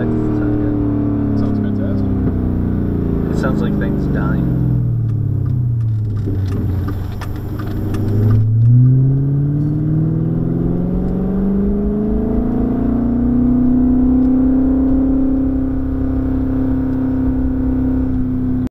that doesn't sound good. Sounds fantastic. It sounds like things dying.